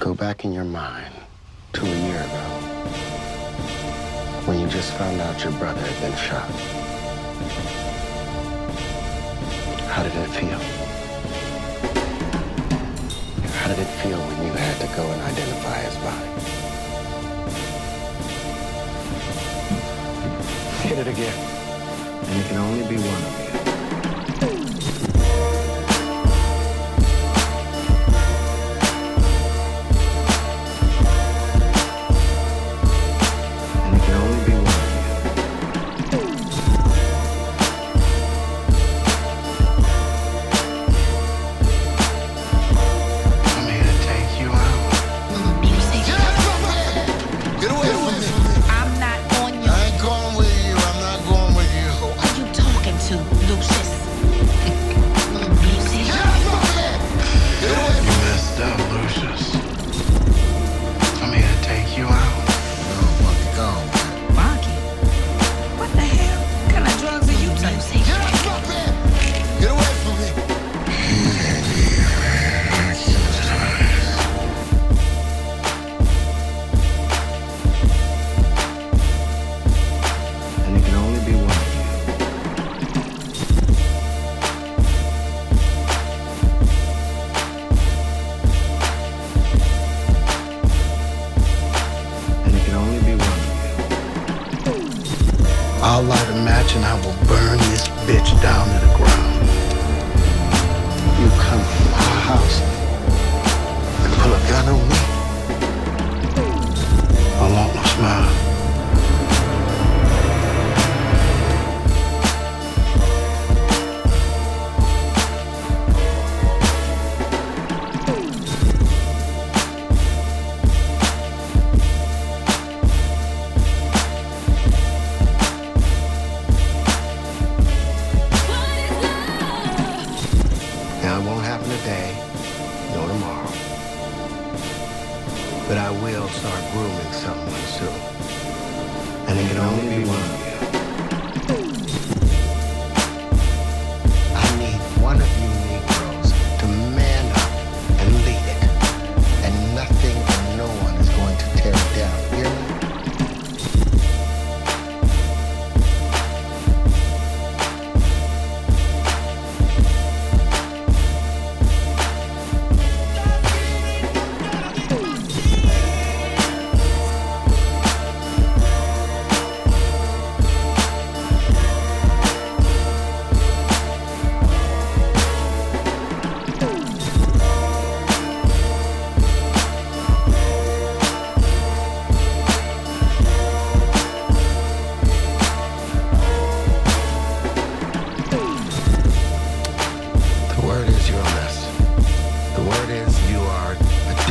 Go back in your mind to a year ago when you just found out your brother had been shot. How did it feel? How did it feel when you had to go and identify his body? Hit it again. And it can only be one of you. I'll light a match and I will burn this bitch down to the ground. Won't happen today, nor tomorrow. But I will start grooming someone soon. And it can only be one of you.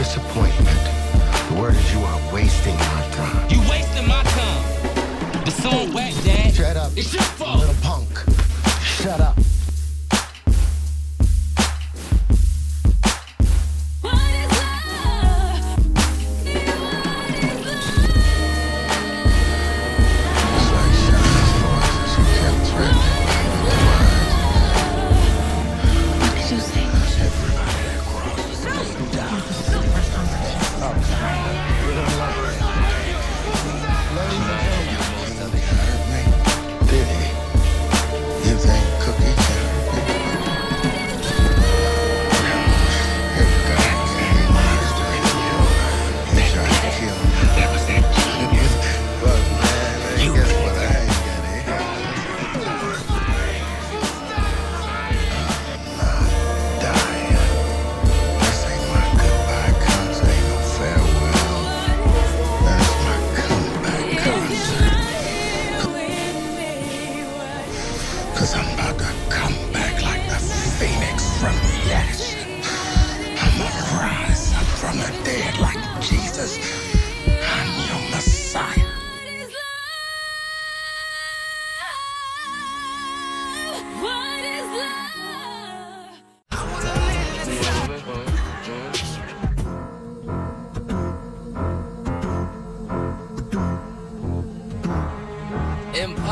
Disappointment. The word is you are wasting my time. You wasting my time. The song whack, Dad. Shut up. It's your fault. Little punk.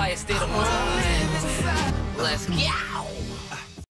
highest state of mind. Let's go.